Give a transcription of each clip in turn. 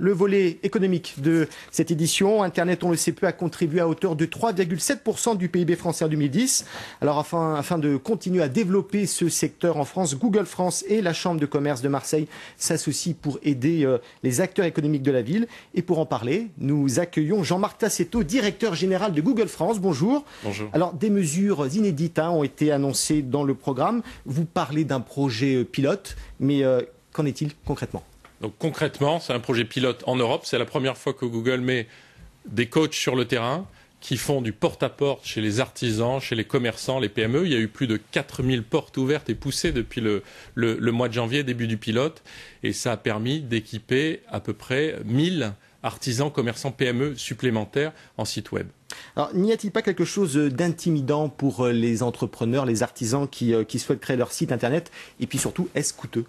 Le volet économique de cette édition, Internet, on le sait peu, a contribué à hauteur de 3,7% du PIB français en 2010. Alors afin, afin de continuer à développer ce secteur en France, Google France et la Chambre de commerce de Marseille s'associent pour aider euh, les acteurs économiques de la ville. Et pour en parler, nous accueillons Jean-Marc Tassetto, directeur général de Google France. Bonjour. Bonjour. Alors des mesures inédites hein, ont été annoncées dans le programme. Vous parlez d'un projet euh, pilote, mais euh, qu'en est-il concrètement? Donc concrètement, c'est un projet pilote en Europe. C'est la première fois que Google met des coachs sur le terrain qui font du porte-à-porte chez les artisans, chez les commerçants, les PME. Il y a eu plus de 4000 portes ouvertes et poussées depuis le, mois de janvier, début du pilote. Et ça a permis d'équiper à peu près 1000 artisans, commerçants, PME supplémentaires en site web. Alors, n'y a-t-il pas quelque chose d'intimidant pour euh, les entrepreneurs, les artisans qui, euh, qui souhaitent créer leur site internet Et puis surtout, est-ce coûteux?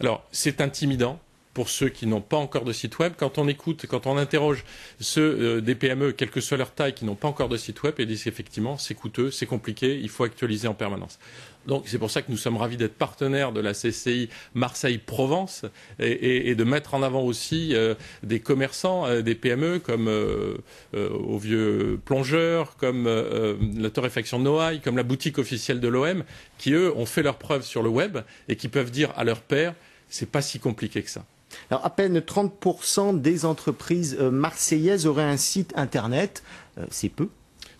Alors, c'est intimidant pour ceux qui n'ont pas encore de site web. Quand on écoute, quand on interroge ceux euh, des PME, quelle que soit leur taille, qui n'ont pas encore de site web, ils disent effectivement c'est coûteux, c'est compliqué, il faut actualiser en permanence. Donc c'est pour ça que nous sommes ravis d'être partenaires de la CCI Marseille-Provence et, et, et, de mettre en avant aussi euh, des commerçants, euh, des PME comme euh, au vieux plongeur, comme la torréfaction Noailles, comme la boutique officielle de l'OM, qui eux ont fait leurs preuves sur le web et qui peuvent dire à leur père c'est pas si compliqué que ça. Alors, à peine 30% des entreprises euh, marseillaises auraient un site internet. Euh, c'est peu.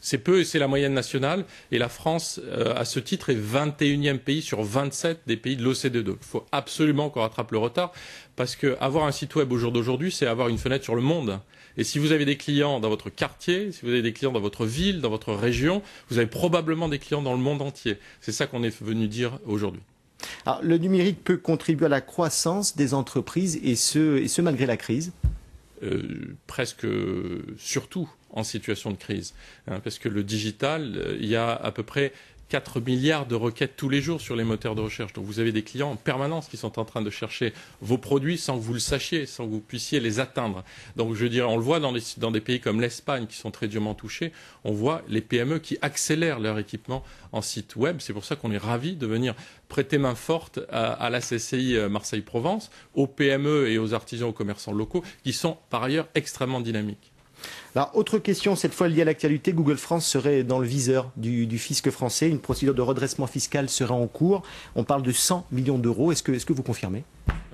C'est peu et c'est la moyenne nationale. Et la France, euh, à ce titre, est 21e pays sur 27 des pays de l'OCDE. Il faut absolument qu'on rattrape le retard parce qu'avoir un site web au jour d'aujourd'hui, c'est avoir une fenêtre sur le monde. Et si vous avez des clients dans votre quartier, si vous avez des clients dans votre ville, dans votre région, vous avez probablement des clients dans le monde entier. C'est ça qu'on est venu dire aujourd'hui. Le numérique peut contribuer à la croissance des entreprises et ce, et ce malgré la crise euh, Presque surtout en situation de crise. Hein, parce que le digital, euh, il y a à peu près 4 milliards de requêtes tous les jours sur les moteurs de recherche. Donc vous avez des clients en permanence qui sont en train de chercher vos produits sans que vous le sachiez, sans que vous puissiez les atteindre. Donc je dirais, on le voit dans, des pays comme l'Espagne qui sont très durement touchés, on voit les PME qui accélèrent leur équipement en site web. C'est pour ça qu'on est ravis de venir prêter main forte à, à la CCI Marseille-Provence, aux PME et aux artisans, aux commerçants locaux, qui sont par ailleurs extrêmement dynamiques. Alors, autre question, cette fois liée à l'actualité, Google France serait dans le viseur du, du, fisc français. Une procédure de redressement fiscal serait en cours. On parle de 100 millions d'euros. Est-ce que, est -ce que vous confirmez?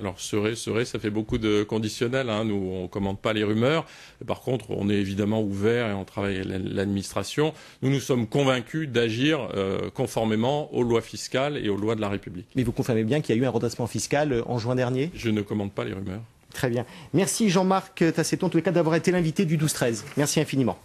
Alors serait, serait, ça fait beaucoup de conditionnels. Hein. Nous, on ne commande pas les rumeurs. Par contre, on est évidemment ouvert et on travaille avec l'administration. Nous nous sommes convaincus d'agir euh, conformément aux lois fiscales et aux lois de la République. Mais vous confirmez bien qu'il y a eu un redressement fiscal euh, en juin dernier? Je ne commande pas les rumeurs. Très bien. Merci Jean-Marc Tasseton, en tous les cas, d'avoir été l'invité du 12-13. Merci infiniment.